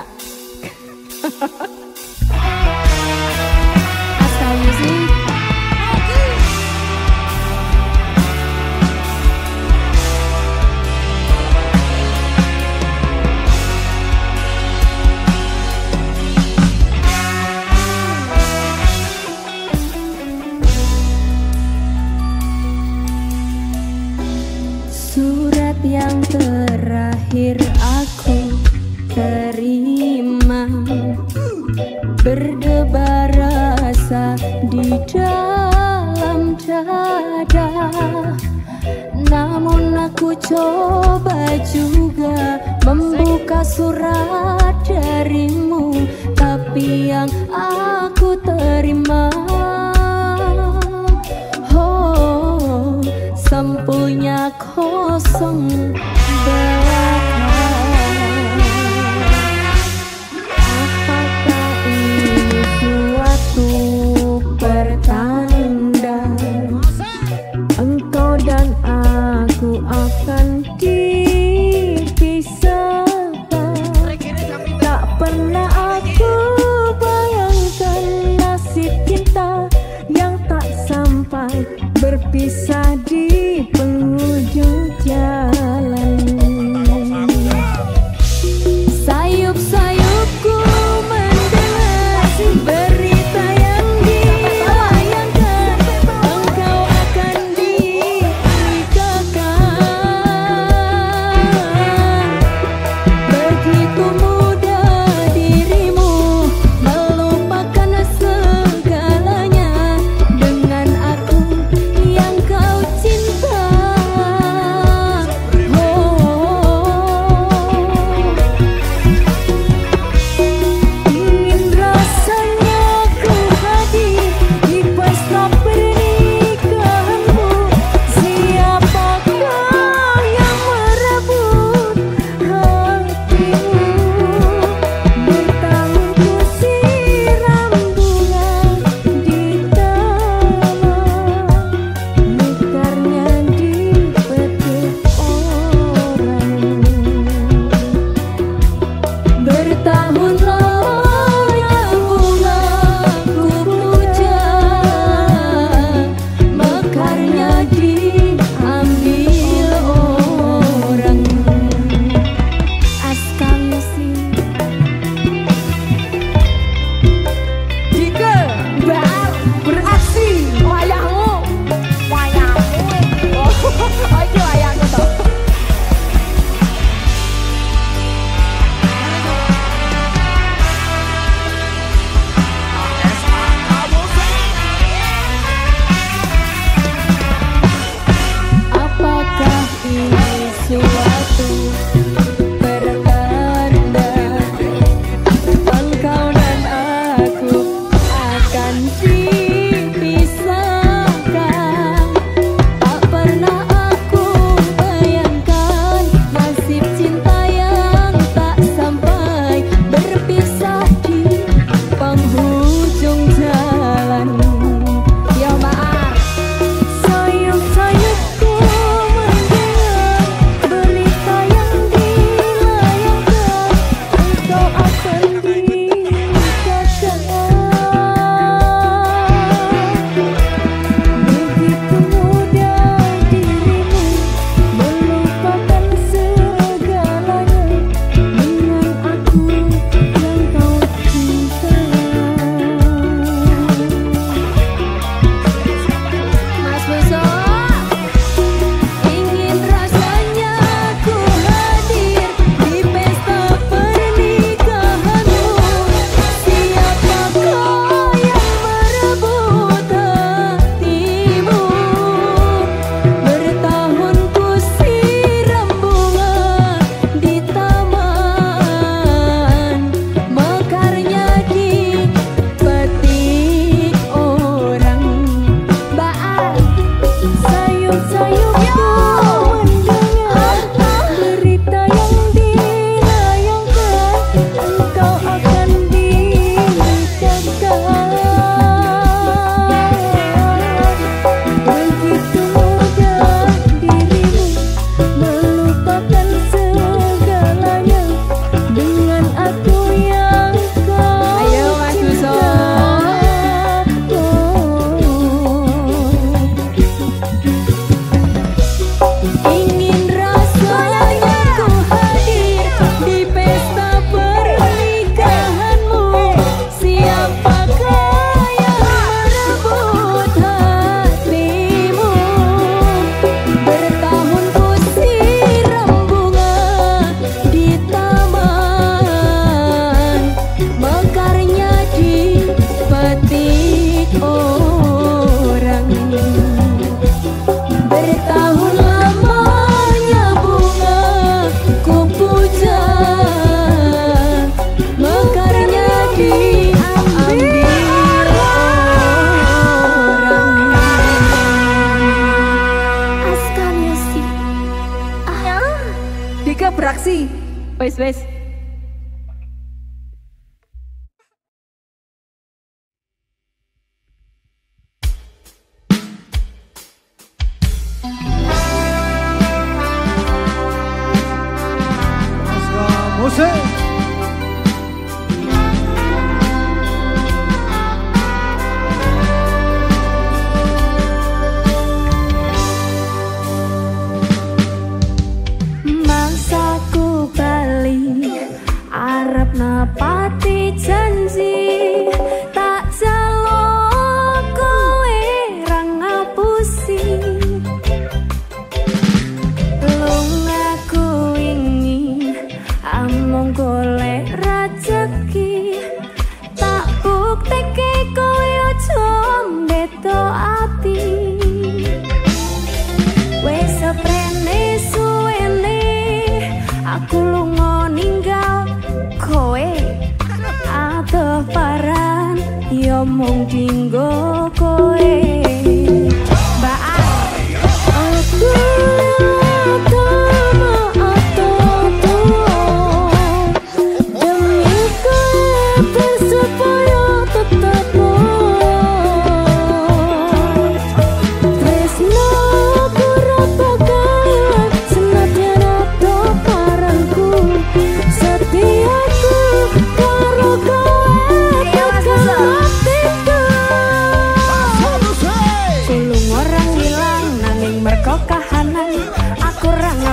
フフフフ。ku coba juga membuka surat darimu Tapi yang aku terima Oh, sampulnya kosong.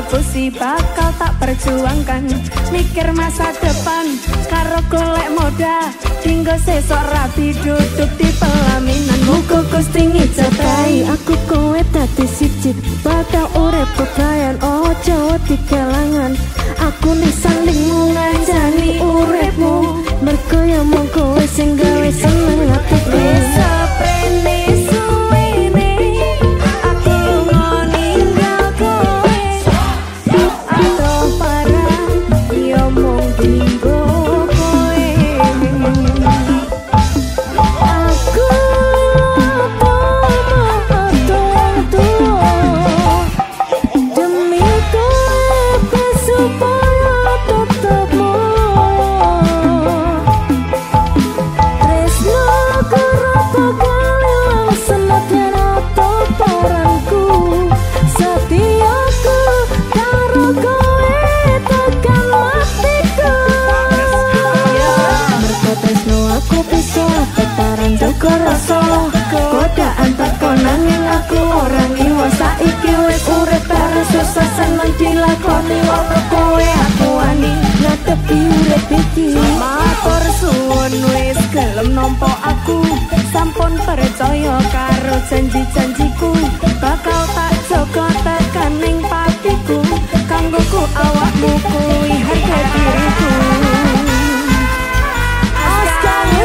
fusi bakal tak perjuangkan. Mikir masa depan karo golek moda tinggo sesok rapi duduk di pelaminan. Muko kustingi cetai aku kowe tadi sicit bakal urep kekayaan ojo di kelangan. Aku nih sanding ngancani urepmu merko yang mongko sing gawe seneng atau dilakoni ono kowe aku wani ngadepi urip iki? Matur suwun wis gelem nampa aku. Sampun percaya karo janji-janjiku. Bakal tak jaga tekaning patiku. Kanggoku awakmu kuwi harga diriku. Astaga,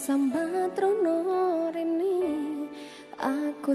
Mas Alpa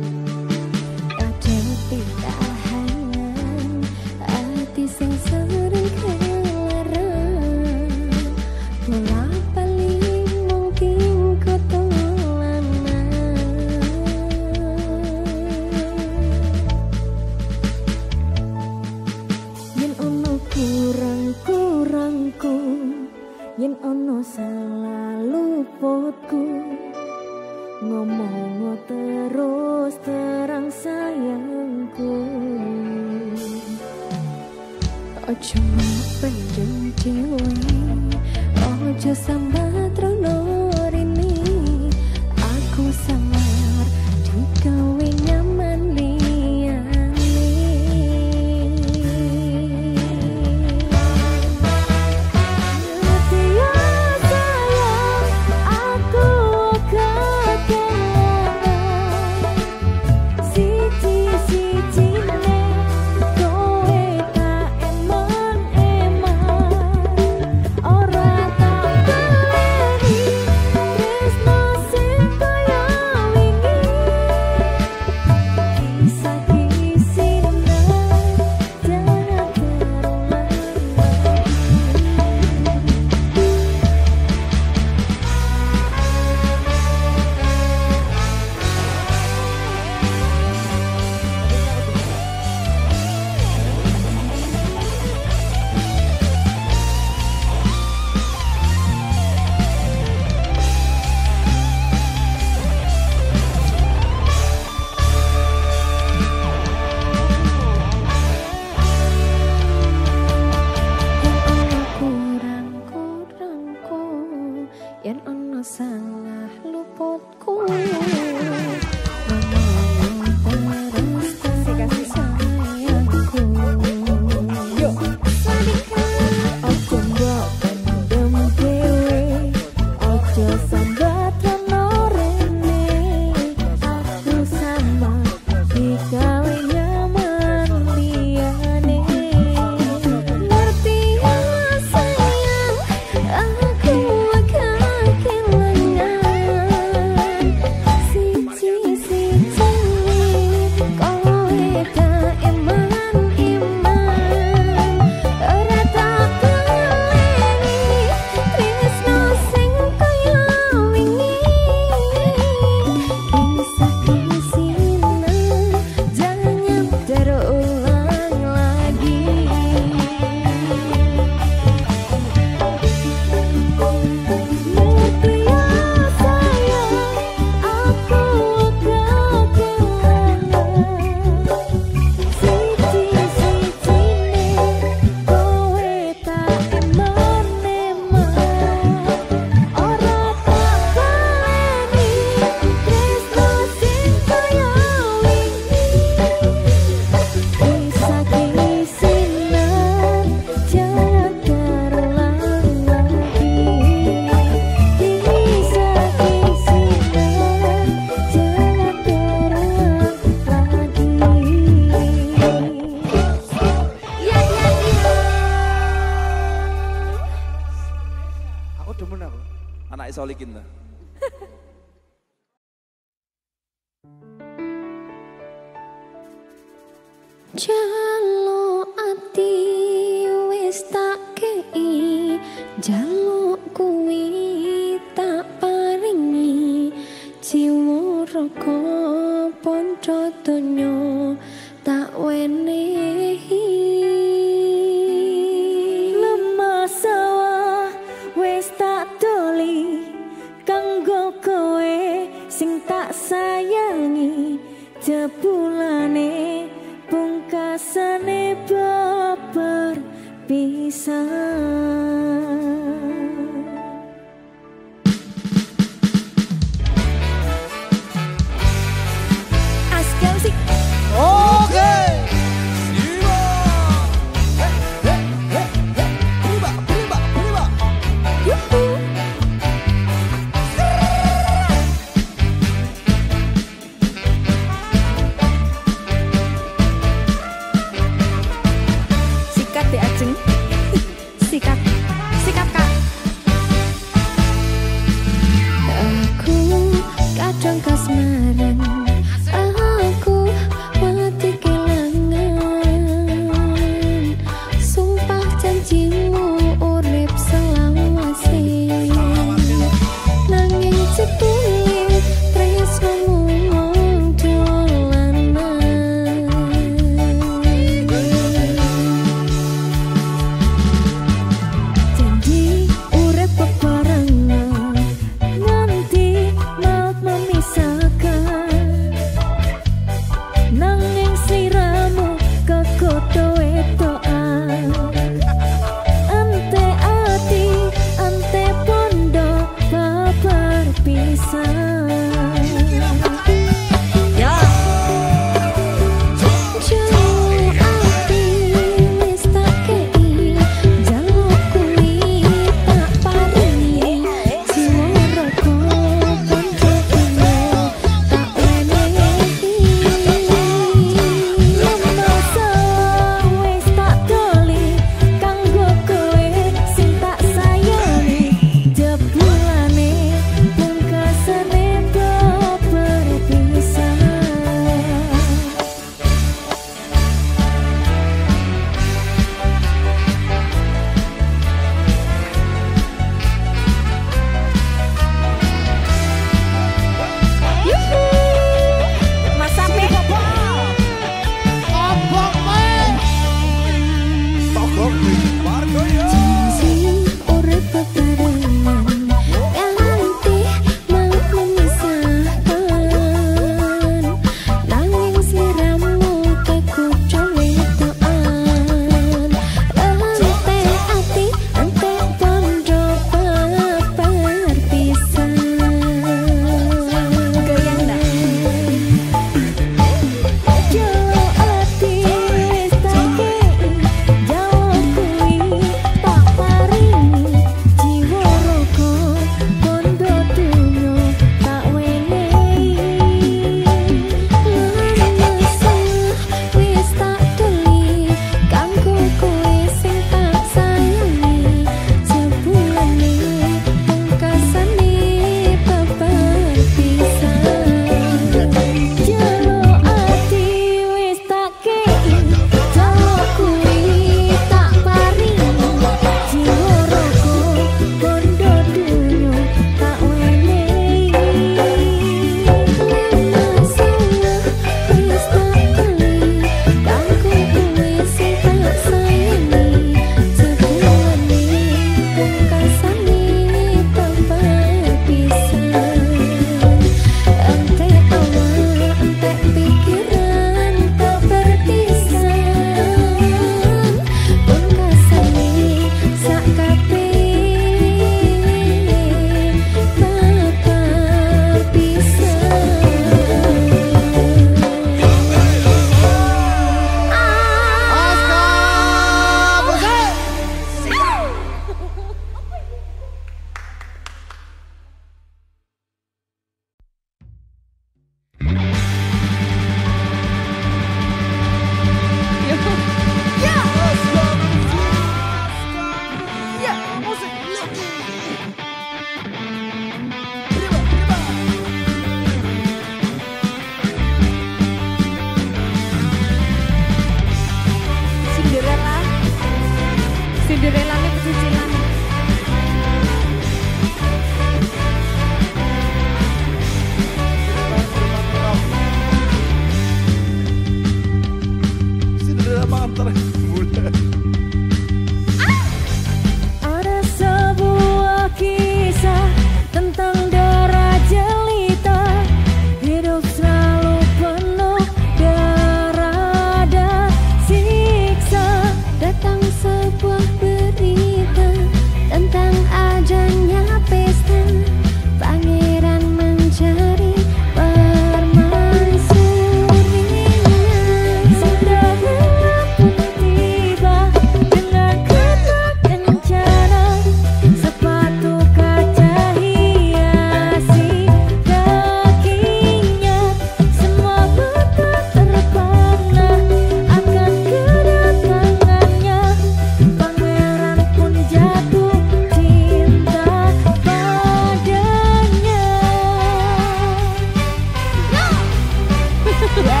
ya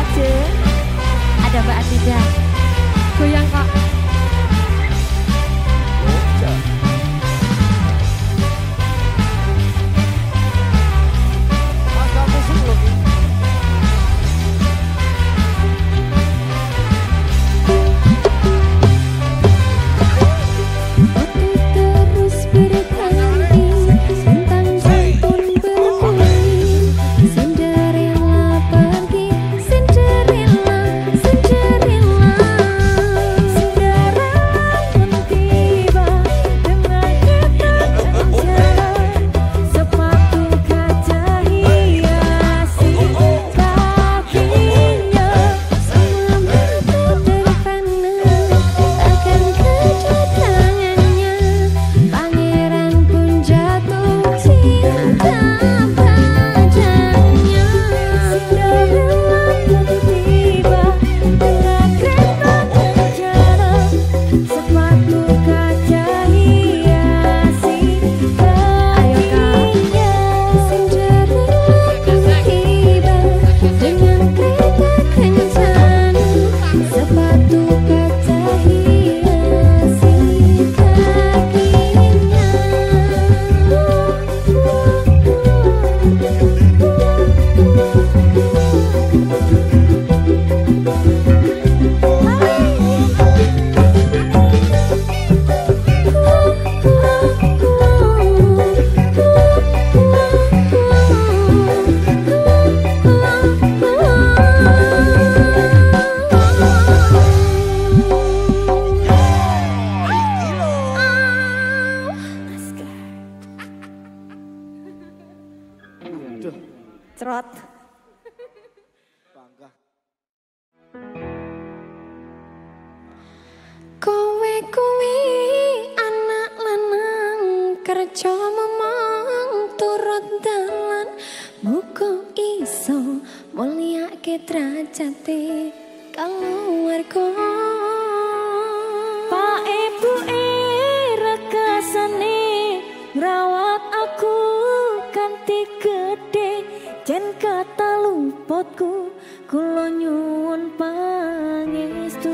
ada Mbak Atida. Goyang kok. repotku kula nyuwun pangestu.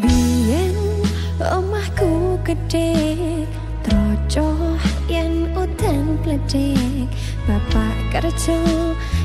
Biyen omahku gedhe trocoh yen udan pledek bapak kerja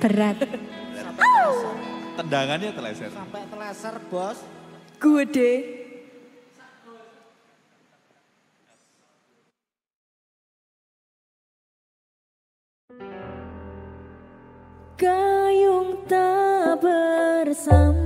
berat. Tendangannya teleser. Sampai teleser bos. gude. Kayung tak bersama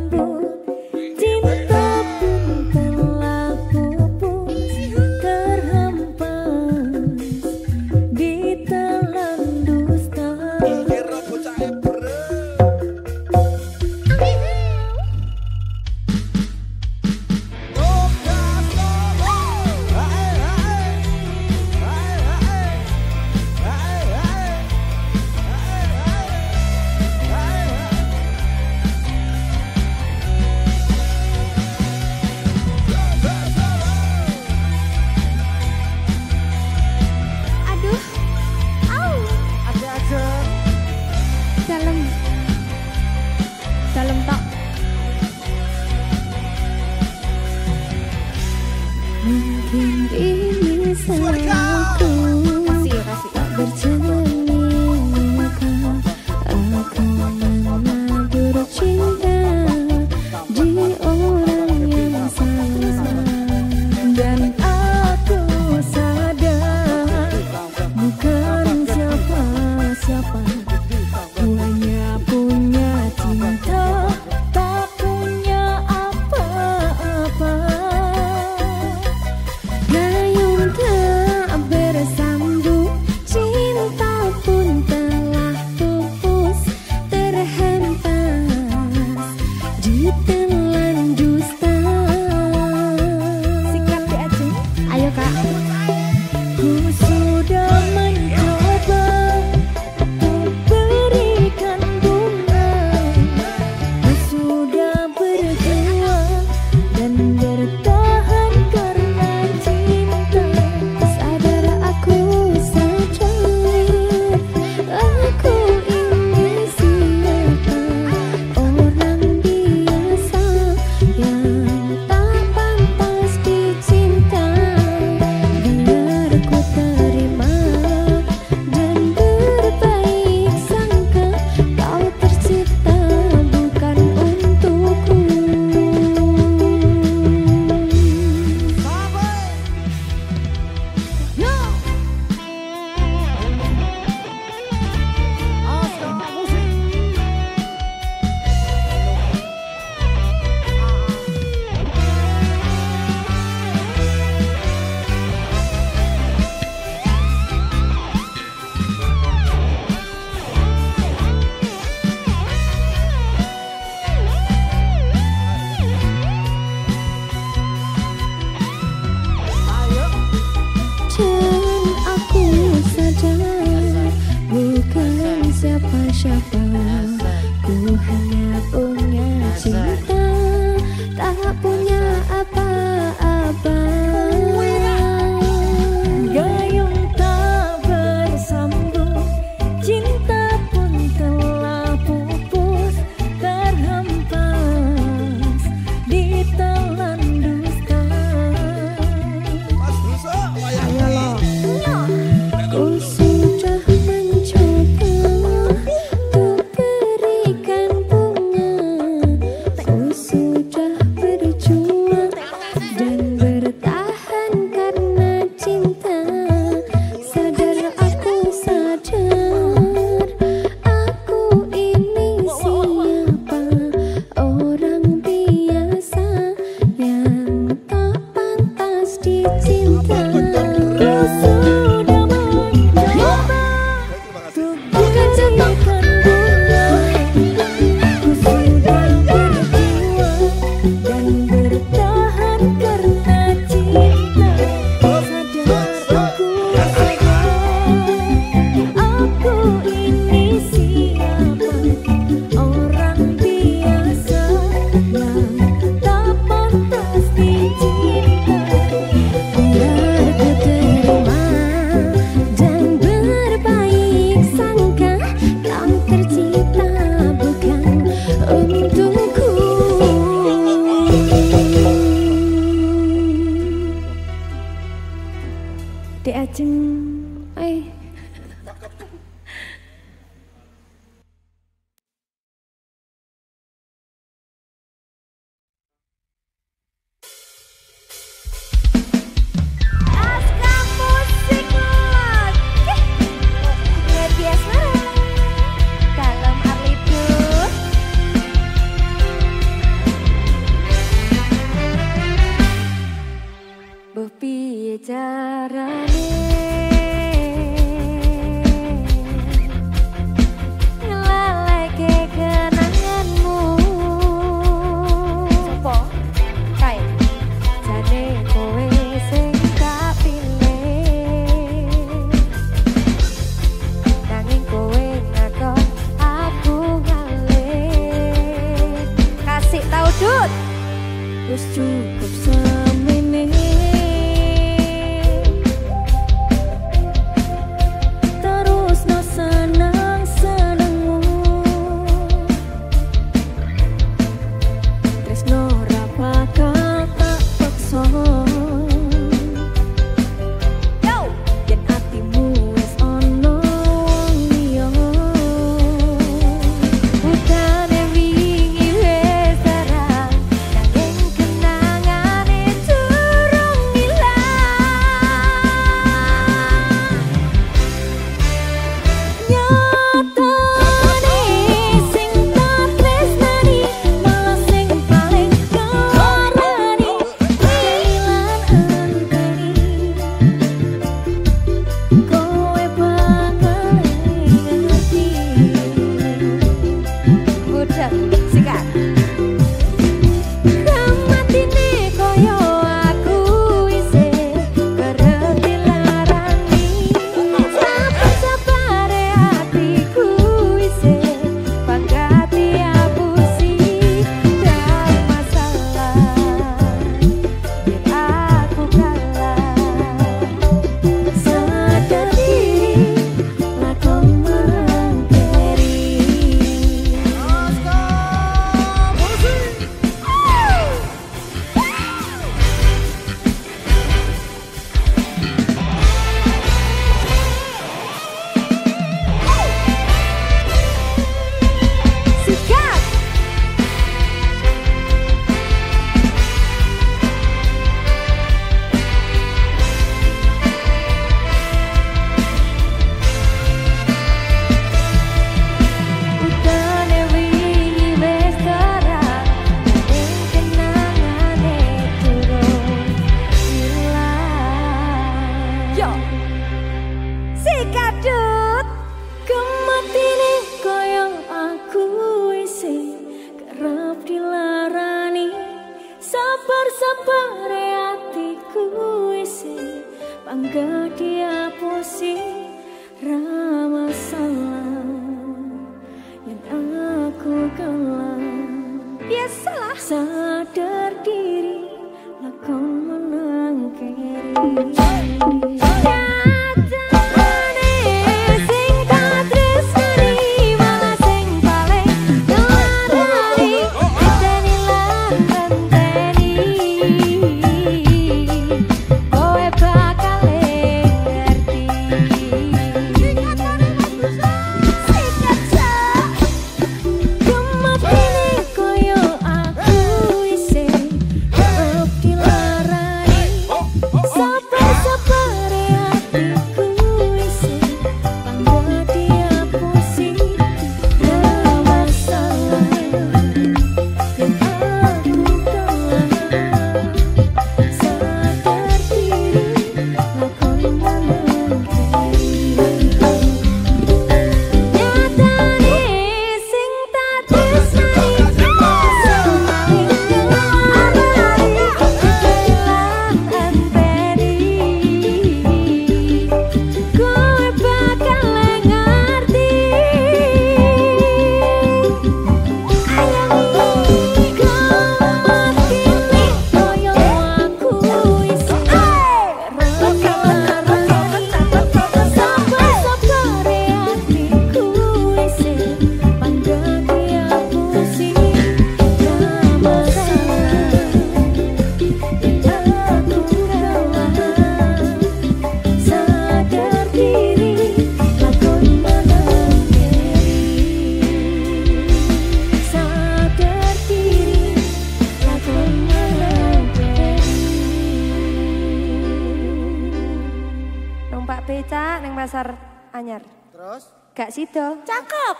Kak Sito. Cakep.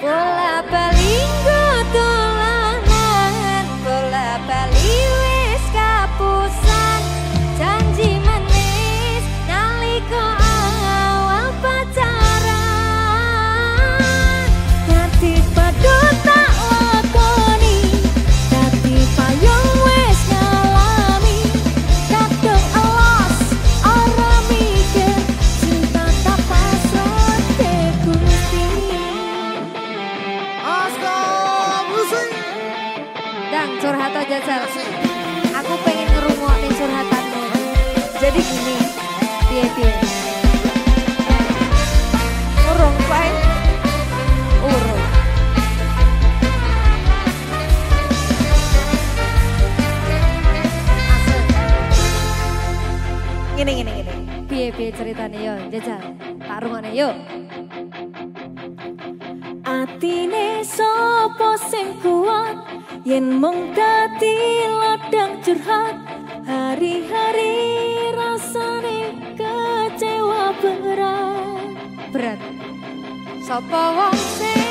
Bola balik. piye ceritane yuk jajan tak yuk Atine sopo sing kuat yen mong dati ladang curhat hari-hari rasane kecewa berat. Berat. Sopo wong sing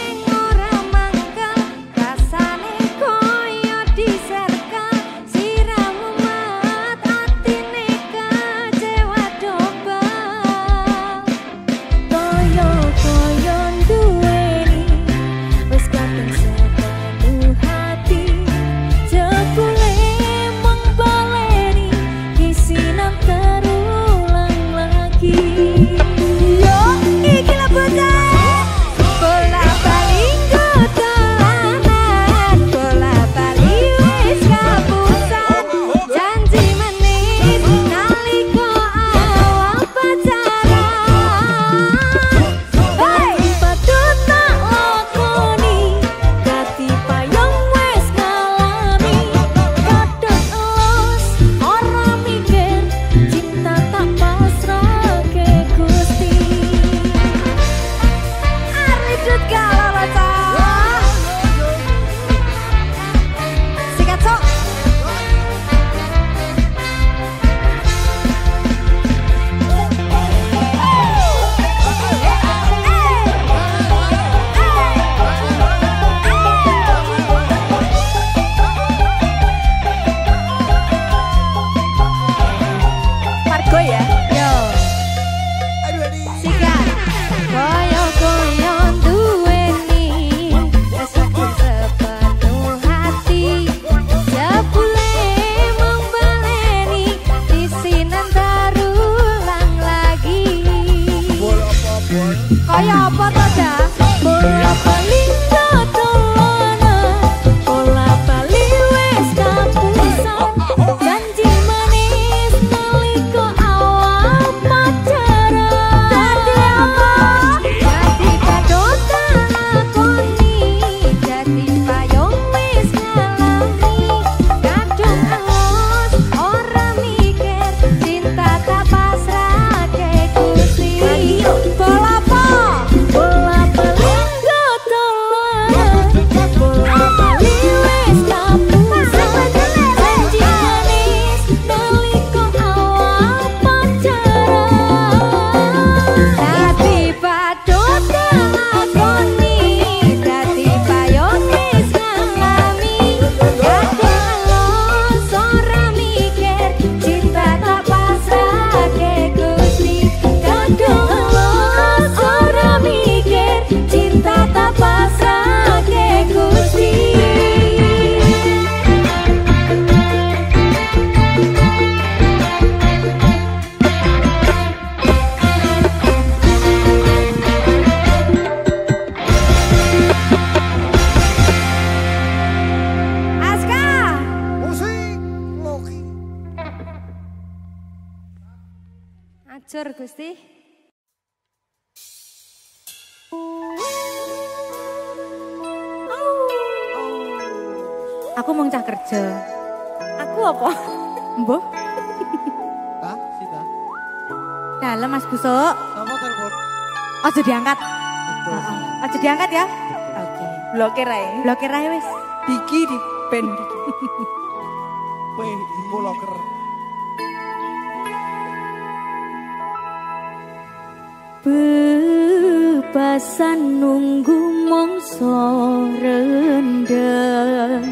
Aku mau cah kerja. Aku apa? Mbah. Tah, sita. Dalem Mas Busuk. Sama telepon. Aja diangkat. Aja diangkat ya. Oke. Blokir ae. Blokir ae wes. Diki di pen. Weh, blokir. Bebasan nunggu mongso rendeng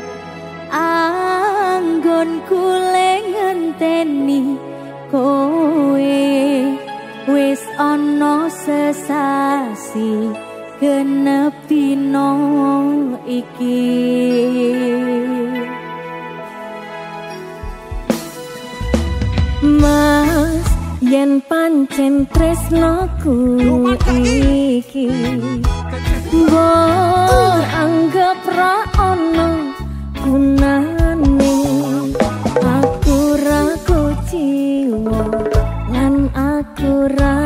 kon kule ngenteni kowe wis ana sesasi genepino iki. Mas yen pancen tresnoku iki Bo anggap ra ono gunane borrar.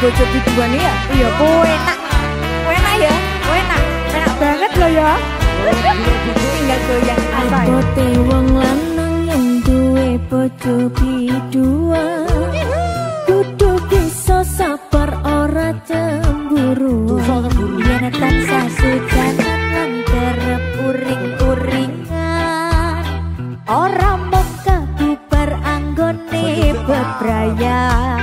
bojo biduane ya? Iya kowe enak. Kowe enak ya? Kowe enak. Enak banget lo ya. Tinggal goyang apa ya? Abote wong lanang yang duwe bojo biduan. Kudu bisa sabar ora cemburu. Yen tansah sudan lan kerep uring-uringan. Ora mung kabubar anggone bebrayan.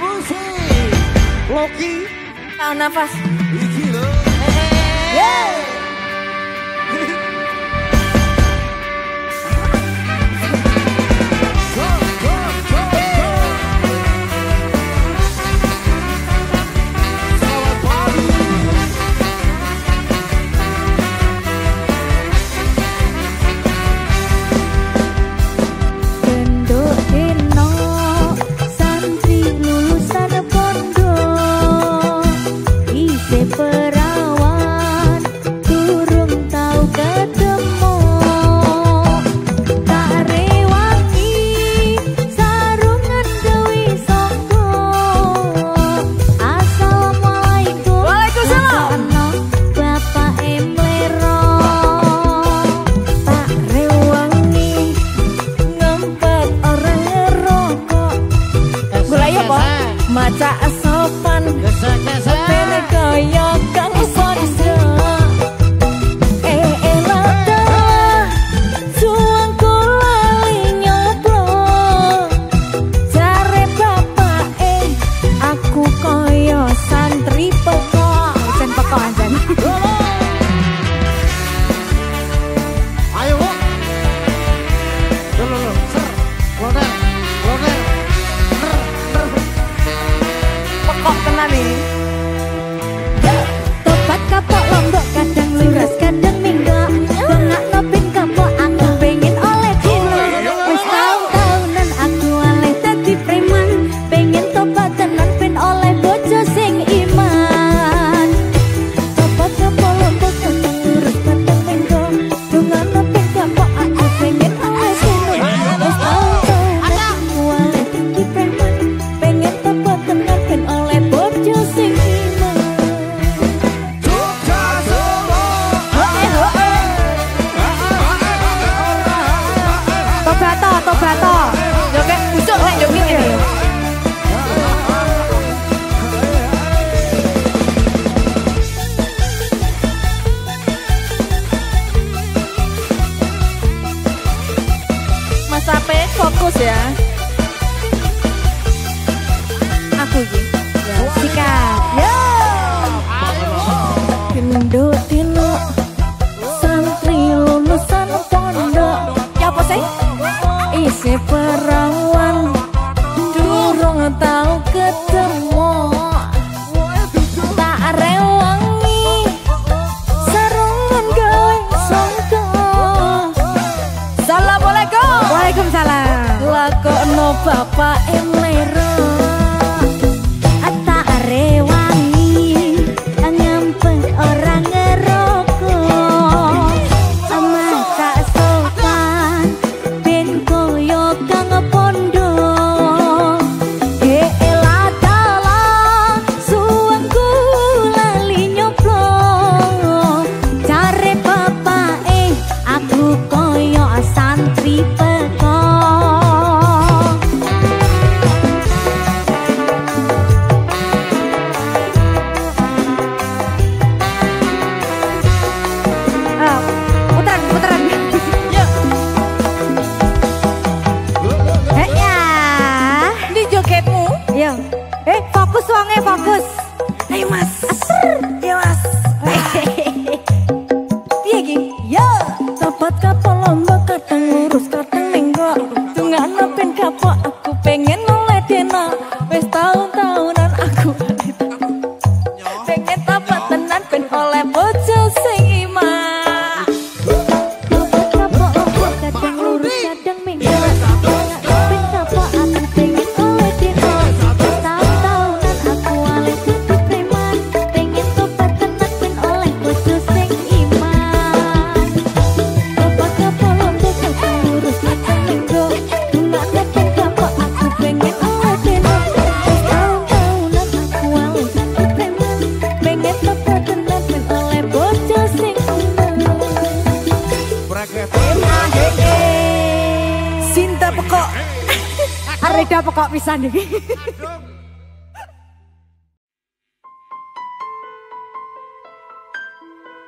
Lucy, Loki, Anafas, Ichiro.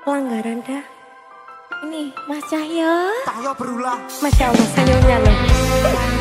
pelanggaran dah. Ini Mas Cahyo. Cahyo berulah. Mas Cahyo, Mas loh.